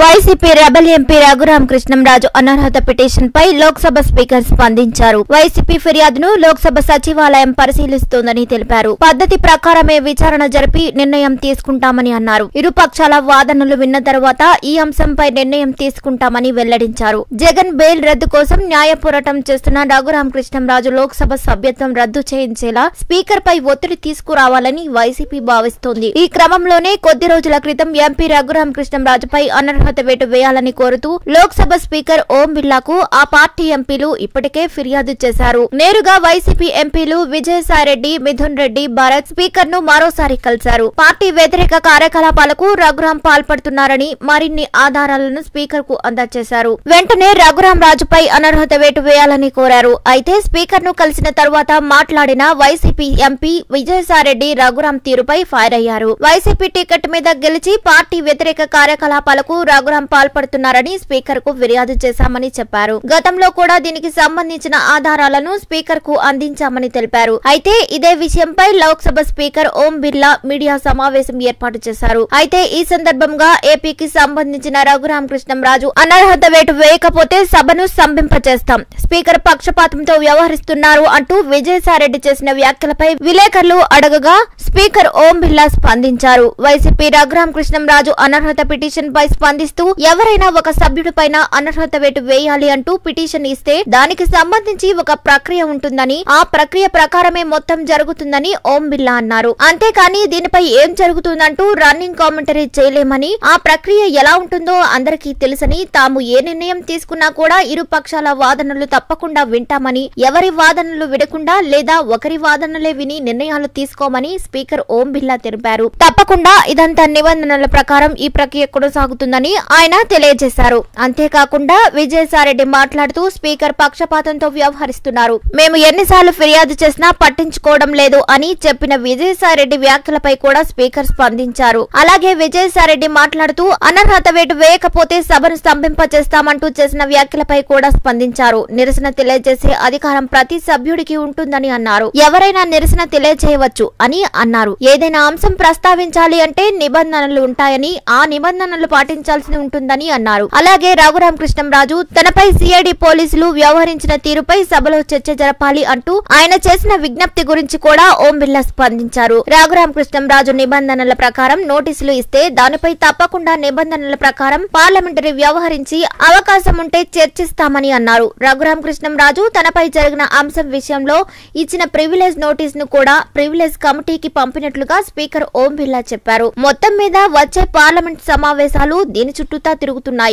YCP rebel MP Raghuram Krishnamraju అనర్హత petition పై Lok Sabha speaker స్పందించారు. వైసీపీ ఫిర్యాదును లోక్సభ సచివాలయం పరిశీలిస్తోందని తెలిపారు. పద్ధతి ప్రకారమే విచారణ జరిపి నిర్ణయం తీసుకుంటామని అన్నారు. ఇరు పక్షాల వాదనలు విన్న తర్వాత ఈ అంశంపై నిర్ణయం తీసుకుంటామని వెల్లడించారు. జగన్ బెయిల్ రద్దు కోసం న్యాయ పోరాటం చేస్తున్న రఘురాం కృష్ణంరాజు లోక్సభ సభ్యత్వం రద్దు చేయించేలా స్పీకర్ పై ఒత్తిడి తీసుకురావాలని వైసీపీ భావిస్తోంది. ఈ క్రమంలోనే కొద్ది రోజుల క్రితం ఎంపీ రఘురాం కృష్ణంరాజుపై అనర్హత వేటు వేయాలని కోరుతూ లోక్సభ స్పీకర్ ఓం బిర్లాకు ఆ పార్టీ ఎంపీలు ఇప్పటికే ఫిర్యాదు చేశారు. నేరుగా వైసీపీ ఎంపీలు విజయసాయిరెడ్డి మిథున్ రెడ్డి భారత్ స్పీకర్ను మరోసారి కలిశారు. పార్టీ వ్యతిరేక కార్యకలాపాలకు రఘురాం పాల్పడుతున్నారని మరిన్ని ఆధారాలను స్పీకర్కు అందజేశారు. వెంటనే రఘురాం రాజుపై అనర్హత వేటు వేయాలని కోరారు. అయితే స్పీకర్ను కలిసిన తరువాత మాట్లాడిన వైసీపీ ఎంపీ విజయసాయిరెడ్డి రఘురాం తీరుపై ఫైర్ అయ్యారు. వైసీపీ టికెట్ మీద గెలిచి పార్టీ వ్యతిరేక కార్యకలాపాలకు రఘురాం పాల్పడుతున్నారని స్పీకర్కు ఫిర్యాదు చేశామని చెప్పారు. గతంలో కూడా దీనికి సంబంధించిన ఆధారాలను స్పీకర్కు అందించామని తెలిపారు. అయితే ఇదే విషయంపై లోక్సభ స్పీకర్ ఓం బిర్లా మీడియా సమావేశం ఏర్పాటు చేశారు. అయితే ఈ సందర్భంగా ఏపీకి సంబంధించిన రఘురామకృష్ణంరాజు అనర్హత వేటు వేయకపోతే సభను స్తంభింపచేస్తాం. స్పీకర్ పక్షపాతంతో వ్యవహరిస్తున్నారు అంటూ విజయసాయిరెడ్డి చేసిన వ్యాఖ్యలపై విలేకరులు అడగగా స్పీకర్ ఓం బిర్లా స్పందించారు. వైసీపీ రఘురామకృష్ణంరాజు అనర్హత పిటిషన్ పై స్పంది స్పందిస్తూ ఎవరైనా ఒక సభ్యుడిపైన అనర్హత వేటు వేయాలి అంటూ పిటిషన్ ఇస్తే దానికి సంబంధించి ఒక ప్రక్రియ ఉంటుందని ఆ ప్రక్రియ ప్రకారమే మొత్తం జరుగుతుందని ఓం బిర్లా అన్నారు. అంతేకాని దీనిపై ఏం జరుగుతుందంటూ రన్నింగ్ కామెంటరీ చేయలేమని ఆ ప్రక్రియ ఎలా ఉంటుందో అందరికీ తెలుసని తాము ఏ నిర్ణయం తీసుకున్నా కూడా ఇరు పక్షాల వాదనలు తప్పకుండా వింటామని ఎవరి వాదనలు విడకుండా లేదా ఒకరి వాదనలే విని నిర్ణయాలు తీసుకోమని స్పీకర్ ఓం బిర్లా తెలిపారు. తప్పకుండా ఇదంతా నిబంధనల ప్రకారం ఈ ప్రక్రియ కొనసాగుతుందని ఆయన తెలియజేశారు. అంతేకాకుండా విజయసాయిరెడ్డి మాట్లాడుతూ స్పీకర్ పక్షపాతంతో వ్యవహరిస్తున్నారు. మేము ఎన్నిసార్లు ఫిర్యాదు చేసినా పట్టించుకోవడం లేదు అని చెప్పిన విజయసాయిరెడ్డి వ్యాఖ్యలపై కూడా స్పీకర్ స్పందించారు. అలాగే విజయసాయిరెడ్డి మాట్లాడుతూ అనర్హత వేటు వేయకపోతే సభను స్తంభింపచేస్తామంటూ చేసిన వ్యాఖ్యలపై కూడా స్పందించారు. నిరసన తెలియజేసే అధికారం ప్రతి సభ్యుడికి ఉంటుందని అన్నారు. ఎవరైనా నిరసన తెలియజేయవచ్చు అని అన్నారు. ఏదైనా అంశం ప్రస్తావించాలి అంటే నిబంధనలు ఉంటాయని ఆ నిబంధనలు పాటించాల్సి ఉంటుందని అన్నారు. అలాగే రఘురాం కృష్ణంరాజు తనపై సిఐడి పోలీసులు వ్యవహరించిన తీరుపై సభలో చర్చ జరపాలి అంటూ ఆయన చేసిన విజ్ఞప్తి గురించి కూడా ఓం బిర్లా స్పందించారు. రఘురాం కృష్ణంరాజు నిబంధనల ప్రకారం నోటీసులు ఇస్తే దానిపై తప్పకుండా నిబంధనల ప్రకారం పార్లమెంటరీ వ్యవహరించి అవకాశం ఉంటే చర్చిస్తామని అన్నారు. రఘురాం కృష్ణంరాజు తనపై జరిగిన అంశం విషయంలో ఇచ్చిన ప్రివిలేజ్ నోటీస్ను కూడా ప్రివిలేజ్ కమిటీకి పంపినట్లుగా స్పీకర్ ఓం బిర్లా చెప్పారు. మొత్తం మీద వచ్చే పార్లమెంట్ సమావేశాలు దీని చుట్టూతా తిరుగుతున్నాయి.